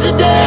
today.